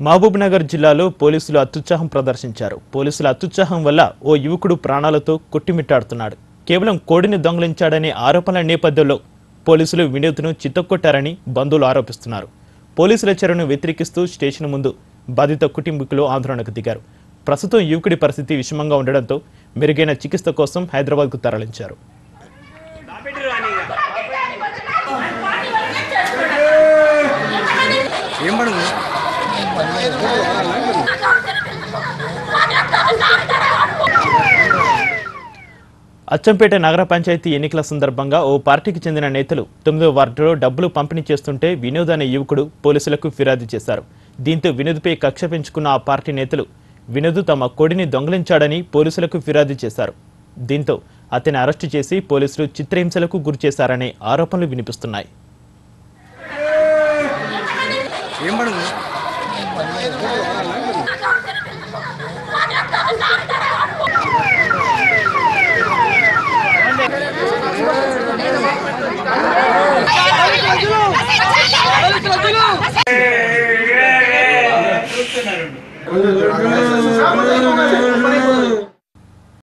మహబూబ్ నగర్ జిల్లాలో పోలీసులు అత్యుత్సాహం ప్రదర్శించారు. పోలీసుల అత్యుత్సాహం వల్ల ఓ యువకుడు ప్రాణాలతో కొట్టిమిట్టాడుతున్నాడు. కేవలం కోడిని దొంగలించాడనే ఆరోపణల నేపథ్యంలో పోలీసులు వినూత్ను చిత్తకొట్టారని బంధువులు ఆరోపిస్తున్నారు. పోలీసుల చర్యను వ్యతిరేకిస్తూ స్టేషన్ ముందు బాధిత కుటుంబీకులు ఆందోళనకు దిగారు. ప్రస్తుతం యువకుడి పరిస్థితి విషమంగా ఉండడంతో మెరుగైన చికిత్స కోసం హైదరాబాద్కు తరలించారు. అచ్చంపేట నగర పంచాయతీ ఎన్నికల సందర్భంగా ఓ పార్టీకి చెందిన నేతలు తొమ్మిదో వార్డులో డబ్బులు పంపిణీ చేస్తుంటే వినోద్ అనే యువకుడు పోలీసులకు ఫిర్యాదు చేశారు. దీంతో వినోద్పై కక్ష పెంచుకున్న ఆ పార్టీ నేతలు వినోద్ తమ కొడిని దొంగలించాడని పోలీసులకు ఫిర్యాదు చేశారు. దీంతో అతన్ని అరెస్టు చేసి పోలీసులు చిత్రహింసలకు గురిచేశారనే ఆరోపణలు వినిపిస్తున్నాయి. Yeah, yeah, yeah.